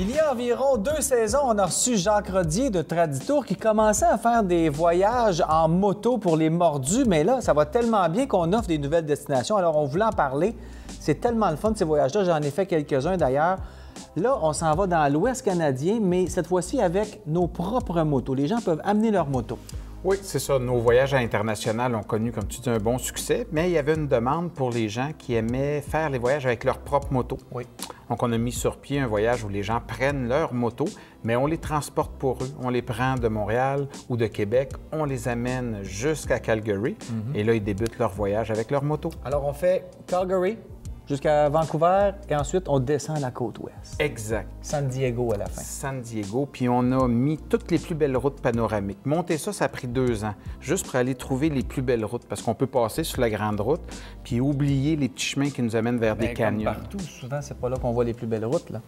Il y a environ deux saisons, on a reçu Jacques Rodier de Traditour qui commençait à faire des voyages en moto pour les mordus, mais là, ça va tellement bien qu'on offre des nouvelles destinations. Alors, on voulait en parler. C'est tellement le fun, ces voyages-là. J'en ai fait quelques-uns d'ailleurs. Là, on s'en va dans l'Ouest canadien, mais cette fois-ci avec nos propres motos. Les gens peuvent amener leurs motos. Oui, c'est ça. Nos voyages à l'international ont connu, comme tu dis, un bon succès, mais il y avait une demande pour les gens qui aimaient faire les voyages avec leur propre moto. Oui. Donc, on a mis sur pied un voyage où les gens prennent leur moto, mais on les transporte pour eux. On les prend de Montréal ou de Québec, on les amène jusqu'à Calgary, et là, ils débutent leur voyage avec leur moto. Alors, on fait Calgary jusqu'à Vancouver et ensuite on descend la côte ouest. Exact. San Diego à la fin. San Diego, puis on a mis toutes les plus belles routes panoramiques. Monter ça, ça a pris deux ans, juste pour aller trouver les plus belles routes, parce qu'on peut passer sur la grande route, puis oublier les petits chemins qui nous amènent vers des Ben, comme canyons. partout, souvent, c'est pas là qu'on voit les plus belles routes. Là.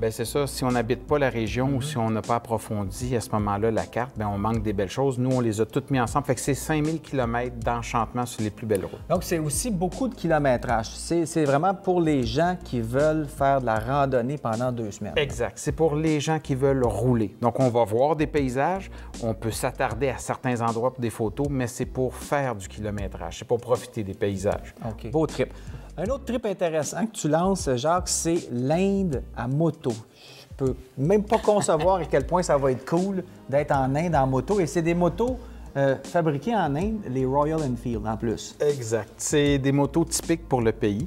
Bien, c'est ça. Si on n'habite pas la région ou si on n'a pas approfondi à ce moment-là la carte, bien, on manque des belles choses. Nous, on les a toutes mis ensemble. Fait que c'est 5000 km d'enchantement sur les plus belles routes. Donc, c'est aussi beaucoup de kilométrage. C'est c'est vraiment pour les gens qui veulent faire de la randonnée pendant deux semaines. Exact. C'est pour les gens qui veulent rouler. Donc, on va voir des paysages, on peut s'attarder à certains endroits pour des photos, mais c'est pour faire du kilométrage. C'est pour profiter des paysages. OK. Beau trip. Un autre trip intéressant que tu lances, Jacques, c'est l'Inde à moto. Je peux même pas concevoir à quel point ça va être cool d'être en Inde en moto. Et c'est des motos euh, fabriquées en Inde, les Royal Enfield en plus. Exact. C'est des motos typiques pour le pays.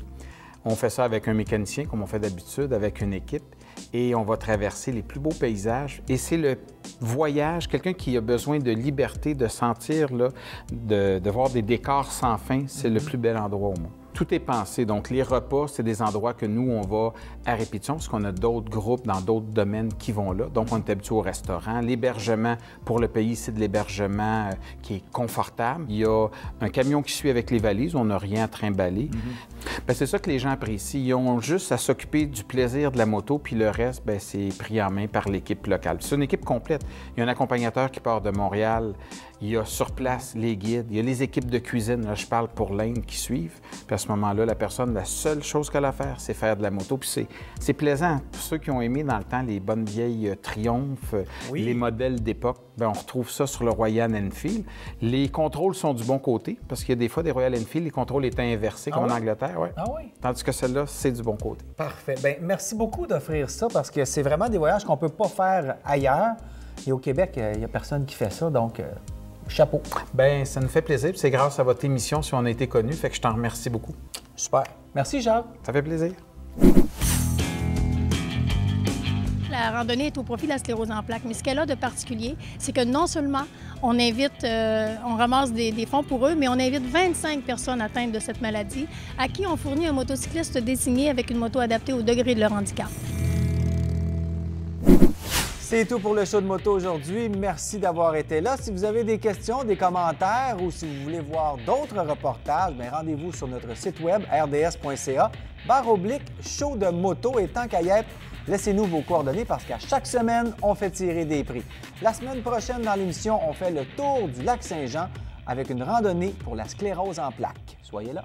On fait ça avec un mécanicien, comme on fait d'habitude, avec une équipe, et on va traverser les plus beaux paysages. Et c'est le voyage, quelqu'un qui a besoin de liberté, de sentir, là, de, de voir des décors sans fin, c'est le plus bel endroit au monde. Tout est pensé. Donc, les repas, c'est des endroits que nous, on va à répétition, parce qu'on a d'autres groupes dans d'autres domaines qui vont là. Donc, on est habitué au restaurant. L'hébergement pour le pays, c'est de l'hébergement euh, qui est confortable. Il y a un camion qui suit avec les valises. On n'a rien à trimballer. Ben, c'est ça que les gens apprécient. Ils ont juste à s'occuper du plaisir de la moto, puis le reste, ben, c'est pris en main par l'équipe locale. C'est une équipe complète. Il y a un accompagnateur qui part de Montréal. Il y a sur place les guides. Il y a les équipes de cuisine. Là, je parle pour l'Inde qui suivent. Puis à ce moment-là, la personne, la seule chose qu'elle a à faire, c'est faire de la moto. Puis c'est, c'est plaisant. Pour ceux qui ont aimé dans le temps les bonnes vieilles euh, Triumph, euh, Oui. les modèles d'époque, ben, on retrouve ça sur le Royal Enfield. Les contrôles sont du bon côté, parce qu'il y a des fois des Royal Enfield, les contrôles étaient inversés, comme en Angleterre. Ouais. Ah oui? Tandis que celle-là, c'est du bon côté. Parfait. Bien, merci beaucoup d'offrir ça parce que c'est vraiment des voyages qu'on ne peut pas faire ailleurs. Et au Québec, euh, il n'y a personne qui fait ça, donc euh, chapeau. Ben, ça nous fait plaisir. puis C'est grâce à votre émission si on a été connus. Fait que je t'en remercie beaucoup. Super. Merci, Jacques. Ça fait plaisir. Randonnée est au profit de la sclérose en plaques. Mais ce qu'elle a de particulier, c'est que non seulement on invite, euh, on ramasse des, fonds pour eux, mais on invite 25 personnes atteintes de cette maladie à qui on fournit un motocycliste désigné avec une moto adaptée au degré de leur handicap. C'est tout pour le show de moto aujourd'hui. Merci d'avoir été là. Si vous avez des questions, des commentaires ou si vous voulez voir d'autres reportages, bien, rendez-vous sur notre site web rds.ca, barre oblique, show de moto. Et tant qu'à y être, Laissez-nous vos coordonnées parce qu'à chaque semaine, on fait tirer des prix. La semaine prochaine, dans l'émission, on fait le tour du lac Saint-Jean avec une randonnée pour la sclérose en plaques. Soyez là.